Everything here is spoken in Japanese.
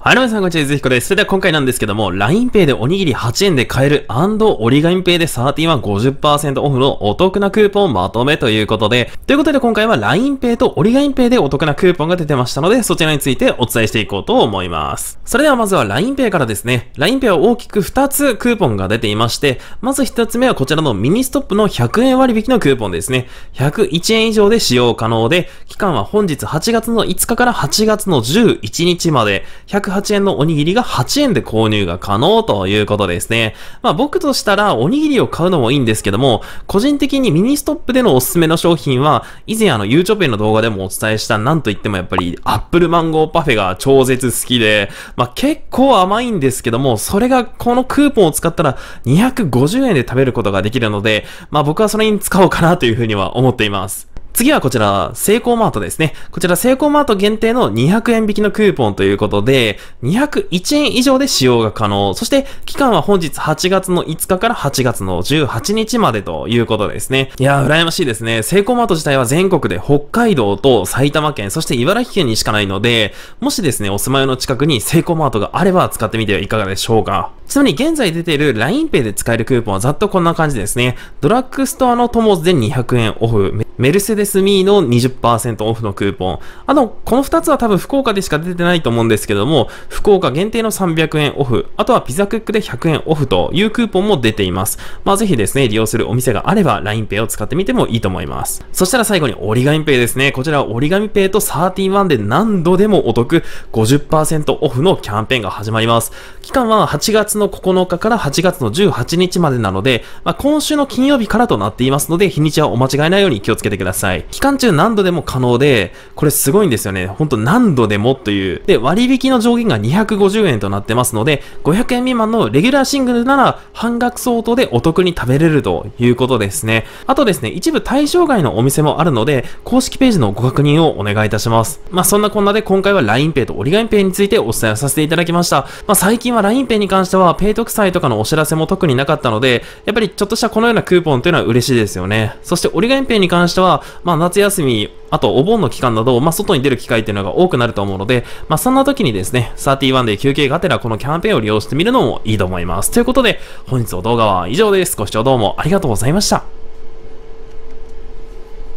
はい、皆さんこんにちは、ゆずひこです。それでは今回なんですけども、LINEPay でおにぎり8円で買える OrigamiPayでサーティーワン50%オフのお得なクーポンまとめということで、ということで今回は LINEPay と OrigamiPayでお得なクーポンが出てましたので、そちらについてお伝えしていこうと思います。それではまずは LINEPay からですね。LINEPay は大きく2つクーポンが出ていまして、まず1つ目はこちらのミニストップの100円割引のクーポンですね。101円以上で使用可能で、期間は本日8月の5日から8月の11日まで、108円のおにぎりが8円で購入が可能ということですね。まあ僕としたらおにぎりを買うのもいいんですけども、個人的にミニストップでのおすすめの商品は、以前あの YouTube の動画でもお伝えしたなんといってもやっぱりアップルマンゴーパフェが超絶好きで、まあ結構甘いんですけども、それがこのクーポンを使ったら250円で食べることができるので、まあ僕はそれに使おうかなというふうには思っています。次はこちら、セイコーマートですね。こちら、セイコーマート限定の200円引きのクーポンということで、201円以上で使用が可能。そして、期間は本日8月の5日から8月の18日までということですね。いやー、羨ましいですね。セイコーマート自体は全国で北海道と埼玉県、そして茨城県にしかないので、もしですね、お住まいの近くにセイコーマートがあれば使ってみてはいかがでしょうか。ちなみに現在出ている LINEPay で使えるクーポンはざっとこんな感じですね。ドラッグストアのトモズで200円オフ。メルセデスミーの20%オフのクーポン。あの、この2つは多分福岡でしか出てないと思うんですけども、福岡限定の300円オフ、あとはピザクックで100円オフというクーポンも出ています。まあぜひですね、利用するお店があれば LINEPay を使ってみてもいいと思います。そしたら最後に折り紙ペイですね。こちらは折り紙ペイと31で何度でもお得50%オフのキャンペーンが始まります。期間は8月の9日から8月の18日までなので、まあ、今週の金曜日からとなっていますので、日にちはお間違いないように気をつけてください。期間中何度でも可能で、これすごいんですよね。ほんと何度でもという。で、割引の上限が250円となってますので、500円未満のレギュラーシングルなら半額相当でお得に食べれるということですね。あとですね、一部対象外のお店もあるので、公式ページのご確認をお願いいたします。まあそんなこんなで今回は LINEPay と折り紙 Pay についてお伝えさせていただきました。まあ最近は LINEPay に関しては、ペイ特裁とかのお知らせも特になかったので、やっぱりちょっとしたこのようなクーポンというのは嬉しいですよね。そして折り紙ペイに関しては、まあ夏休み、あとお盆の期間など、まあ外に出る機会っていうのが多くなると思うので、まあそんな時にですね、31で休憩がてらこのキャンペーンを利用してみるのもいいと思います。ということで、本日の動画は以上です。ご視聴どうもありがとうございました。